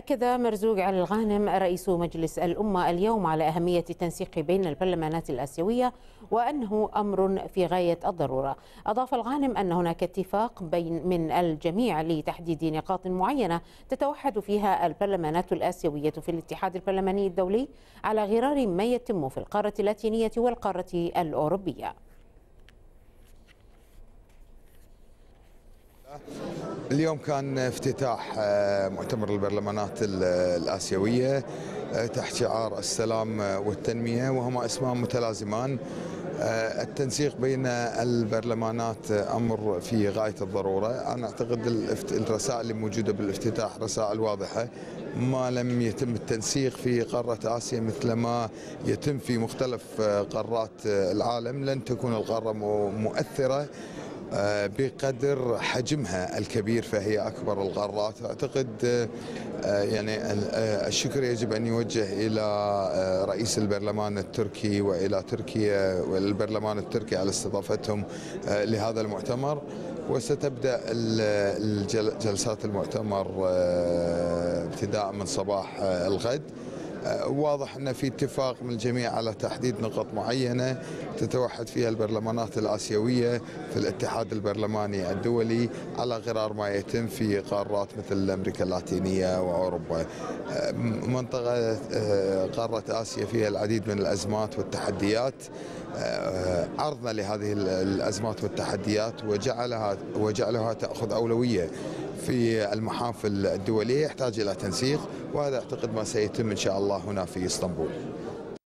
أكد مرزوق علي الغانم رئيس مجلس الأمة اليوم على أهمية التنسيق بين البرلمانات الآسيوية وأنه أمر في غاية الضرورة. أضاف الغانم أن هناك اتفاق بين من الجميع لتحديد نقاط معينة تتوحد فيها البرلمانات الآسيوية في الاتحاد البرلماني الدولي على غرار ما يتم في القارة اللاتينية والقارة الأوروبية. اليوم كان افتتاح مؤتمر البرلمانات الآسيوية تحت شعار السلام والتنمية وهما اسمان متلازمان. التنسيق بين البرلمانات أمر في غاية الضرورة، أنا أعتقد الرسائل اللي موجودة بالافتتاح رسائل واضحة. ما لم يتم التنسيق في قارة آسيا مثل ما يتم في مختلف قارات العالم. لن تكون القارة مؤثرة. بقدر حجمها الكبير فهي أكبر القارات أعتقد يعني الشكر يجب أن يوجه إلى رئيس البرلمان التركي وإلى تركيا والبرلمان التركي على استضافتهم لهذا المؤتمر. وستبدأ جلسات المؤتمر ابتداء من صباح الغد. واضح أن في اتفاق من الجميع على تحديد نقط معينة تتوحد فيها البرلمانات الآسيوية في الاتحاد البرلماني الدولي على غرار ما يتم في قارات مثل أمريكا اللاتينية وأوروبا. منطقة قارة آسيا فيها العديد من الأزمات والتحديات عرضنا لهذه الأزمات والتحديات وجعلها وجعلها تأخذ أولوية في المحافل الدولية يحتاج إلى تنسيق وهذا أعتقد ما سيتم إن شاء الله هنا في إسطنبول.